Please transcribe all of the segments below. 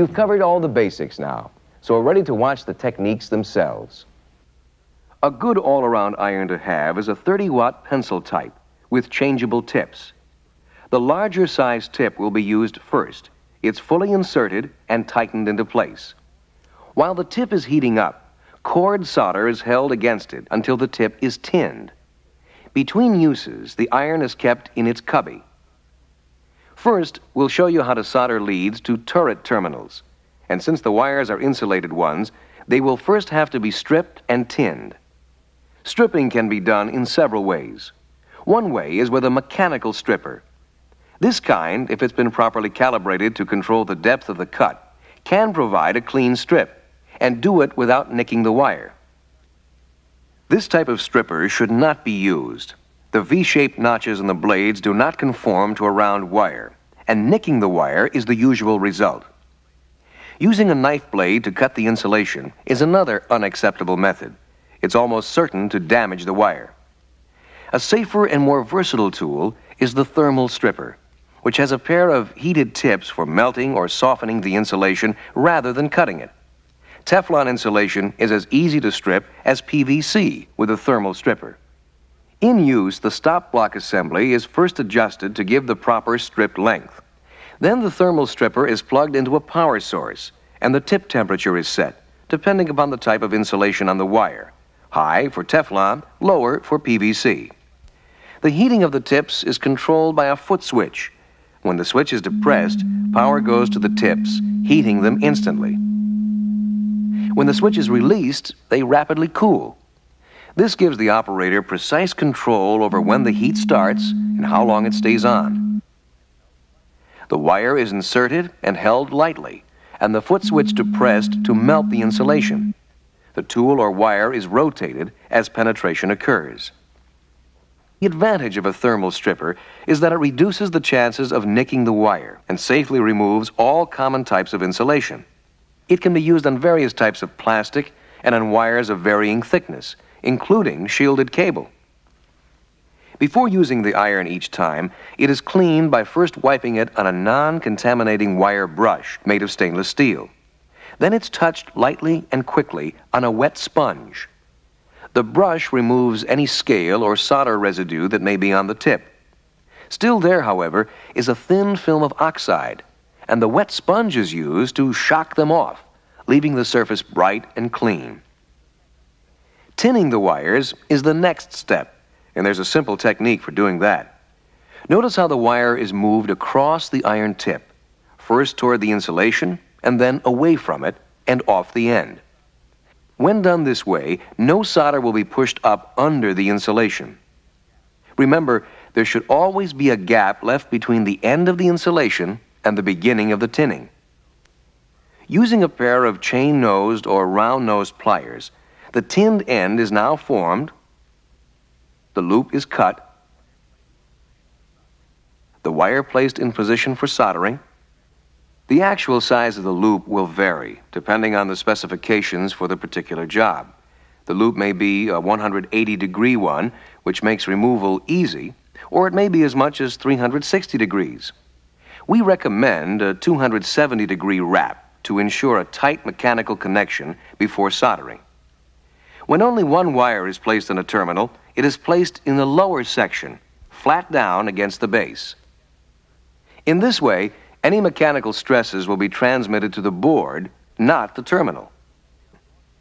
You've covered all the basics now, so we're ready to watch the techniques themselves. A good all-around iron to have is a 30-watt pencil type with changeable tips. The larger size tip will be used first. It's fully inserted and tightened into place. While the tip is heating up, cored solder is held against it until the tip is tinned. Between uses, the iron is kept in its cubby. First, we'll show you how to solder leads to turret terminals. And since the wires are insulated ones, they will first have to be stripped and tinned. Stripping can be done in several ways. One way is with a mechanical stripper. This kind, if it's been properly calibrated to control the depth of the cut, can provide a clean strip and do it without nicking the wire. This type of stripper should not be used. The V-shaped notches in the blades do not conform to a round wire, and nicking the wire is the usual result. Using a knife blade to cut the insulation is another unacceptable method. It's almost certain to damage the wire. A safer and more versatile tool is the thermal stripper, which has a pair of heated tips for melting or softening the insulation rather than cutting it. Teflon insulation is as easy to strip as PVC with a thermal stripper. In use, the stop block assembly is first adjusted to give the proper stripped length. Then the thermal stripper is plugged into a power source, and the tip temperature is set, depending upon the type of insulation on the wire. High for Teflon, lower for PVC. The heating of the tips is controlled by a foot switch. When the switch is depressed, power goes to the tips, heating them instantly. When the switch is released, they rapidly cool. This gives the operator precise control over when the heat starts and how long it stays on. The wire is inserted and held lightly, and the foot switch depressed to melt the insulation. The tool or wire is rotated as penetration occurs. The advantage of a thermal stripper is that it reduces the chances of nicking the wire and safely removes all common types of insulation. It can be used on various types of plastic and on wires of varying thickness, including shielded cable. Before using the iron each time, it is cleaned by first wiping it on a non contaminating wire brush made of stainless steel. Then it's touched lightly and quickly on a wet sponge. The brush removes any scale or solder residue that may be on the tip. Still there, however, is a thin film of oxide, and the wet sponge is used to shock them off, leaving the surface bright and clean. Tinning the wires is the next step, and there's a simple technique for doing that. Notice how the wire is moved across the iron tip, first toward the insulation, and then away from it and off the end. When done this way, no solder will be pushed up under the insulation. Remember, there should always be a gap left between the end of the insulation and the beginning of the tinning. Using a pair of chain-nosed or round-nosed pliers, the tinned end is now formed. The loop is cut. The wire placed in position for soldering. The actual size of the loop will vary depending on the specifications for the particular job. The loop may be a 180 degree one, which makes removal easy, or it may be as much as 360 degrees. We recommend a 270 degree wrap to ensure a tight mechanical connection before soldering. When only one wire is placed in a terminal, it is placed in the lower section, flat down against the base. In this way, any mechanical stresses will be transmitted to the board, not the terminal.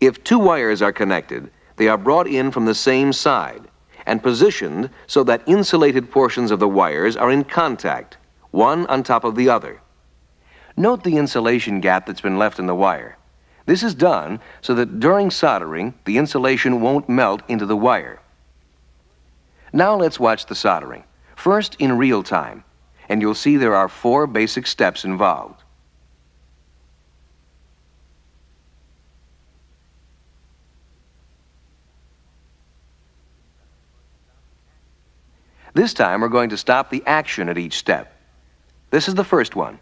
If two wires are connected, they are brought in from the same side and positioned so that insulated portions of the wires are in contact, one on top of the other. Note the insulation gap that's been left in the wire. This is done so that during soldering, the insulation won't melt into the wire. Now let's watch the soldering, first in real time, and you'll see there are four basic steps involved. This time we're going to stop the action at each step. This is the first one,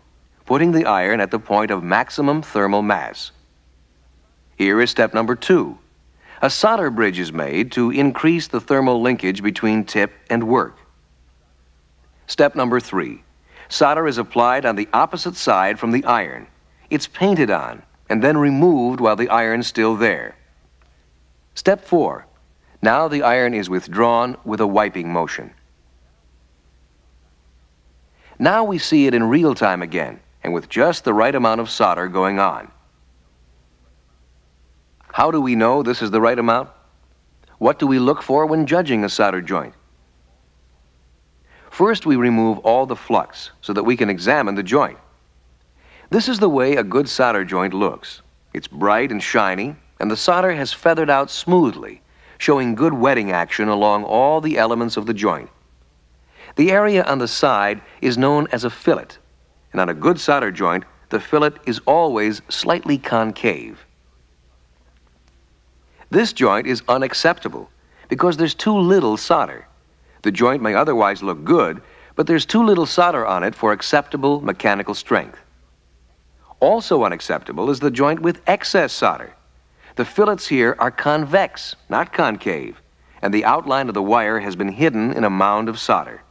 putting the iron at the point of maximum thermal mass. Here is step number two. A solder bridge is made to increase the thermal linkage between tip and work. Step number three. Solder is applied on the opposite side from the iron. it's painted on and then removed while the iron's still there. Step 4. Now the iron is withdrawn with a wiping motion. Now we see it in real time again and with just the right amount of solder going on. How do we know this is the right amount? What do we look for when judging a solder joint? First, we remove all the flux so that we can examine the joint. This is the way a good solder joint looks. It's bright and shiny, and the solder has feathered out smoothly, showing good wetting action along all the elements of the joint. The area on the side is known as a fillet, and on a good solder joint, the fillet is always slightly concave. This joint is unacceptable because there's too little solder. The joint may otherwise look good, but there's too little solder on it for acceptable mechanical strength. Also unacceptable is the joint with excess solder. The fillets here are convex, not concave, and the outline of the wire has been hidden in a mound of solder.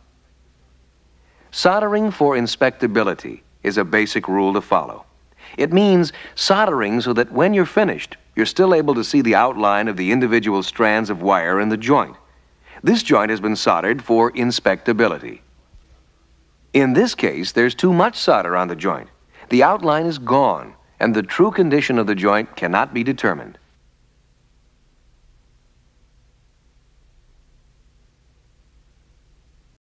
Soldering for inspectability is a basic rule to follow. It means soldering so that when you're finished, you're still able to see the outline of the individual strands of wire in the joint. This joint has been soldered for inspectability. In this case, there's too much solder on the joint. The outline is gone, and the true condition of the joint cannot be determined.